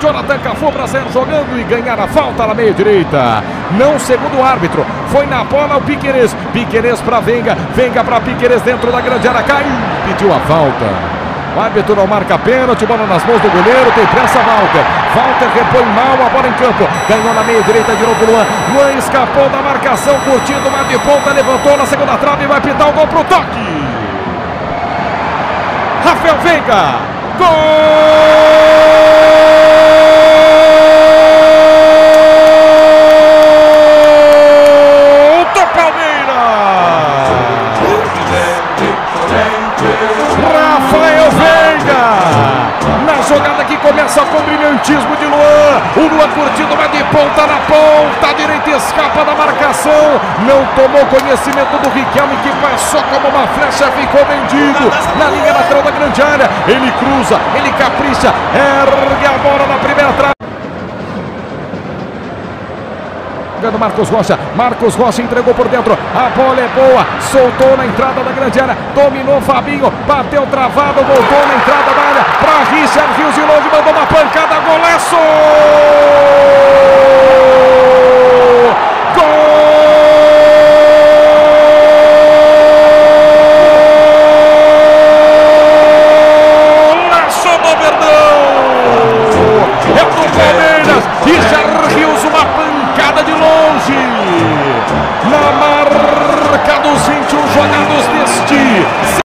Jonathan Cafu para sair jogando e ganhar a falta na meia direita. Não segundo o árbitro. Foi na bola o Piqueires. Piqueires para Venga. Venga para Piqueires dentro da grande área. Caiu. Pediu a falta. O árbitro não marca pênalti, bola nas mãos do goleiro, tem pressa Walter. Walter repõe mal a bola em campo. Ganhou na meia direita de novo Luan. Luan escapou da marcação, curtindo uma de ponta, levantou na segunda trave e vai pintar o gol pro toque. Rafael Veiga. Gol! Começa com brilhantismo de Luan. O Luan curtindo uma de ponta na ponta. direita escapa da marcação. Não tomou conhecimento do Riquelme que passou como uma flecha. Ficou vendido na linha lateral da grande área. Ele cruza, ele capricha. Ergue a bola na primeira trave. Jogando Marcos Rocha. Marcos Rocha entregou por dentro. A bola é boa. Soltou na entrada da grande área. Dominou Fabinho. Bateu travado. Voltou na entrada da Richard Rios, uma pancada de longe. Na